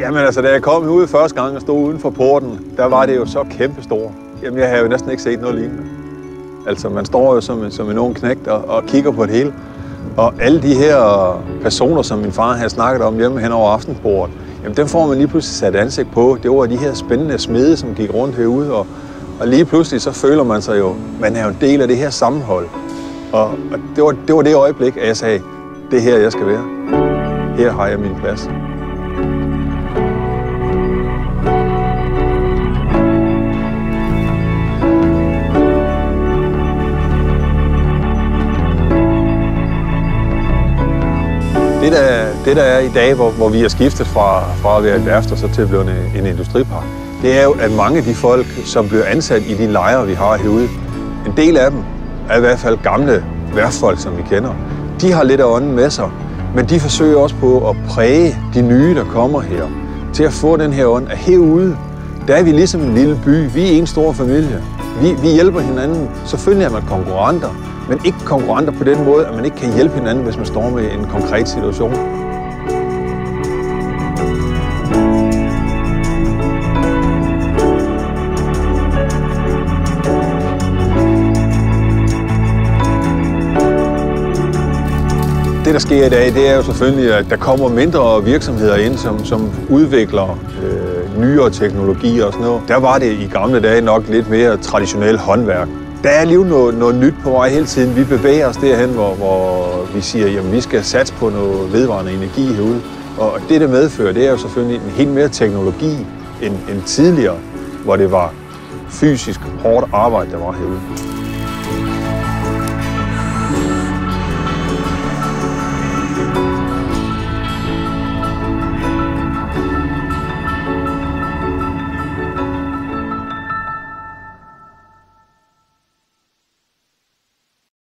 Jamen altså, da jeg kom ud første gang og stod uden for porten, der var det jo så kæmpestort. Jamen, jeg havde jo næsten ikke set noget lignende. Altså, man står jo som, som en ung knægt og, og kigger på det hele. Og alle de her personer, som min far havde snakket om hjemme hen over aftensbordet, jamen dem får man lige pludselig sat ansigt på. Det var de her spændende smede, som gik rundt herude, og, og lige pludselig så føler man sig jo, man er jo en del af det her sammenhold. Og, og det, var, det var det øjeblik, at jeg sagde, det er her, jeg skal være. Her har jeg min plads. Det der, det der er i dag, hvor, hvor vi er skiftet fra, fra at være et værft og så til at blive en, en industripark, det er jo, at mange af de folk, som bliver ansat i de lejre, vi har herude, en del af dem er i hvert fald gamle værftfolk, som vi kender. De har lidt af ånden med sig, men de forsøger også på at præge de nye, der kommer her, til at få den her ånd, at herude, der er vi ligesom en lille by. Vi er en stor familie. Vi, vi hjælper hinanden. Selvfølgelig er man konkurrenter, men ikke konkurrenter på den måde, at man ikke kan hjælpe hinanden, hvis man står med en konkret situation. Det, der sker i dag, det er jo selvfølgelig, at der kommer mindre virksomheder ind, som, som udvikler øh, nyere teknologier og sådan noget. Der var det i gamle dage nok lidt mere traditionelt håndværk. Der er lige noget, noget nyt på vej hele tiden. Vi bevæger os derhen, hvor, hvor vi siger, at vi skal satse på noget vedvarende energi herude. Og det, det medfører, det er jo selvfølgelig en helt mere teknologi end, end tidligere, hvor det var fysisk hårdt arbejde, der var herude.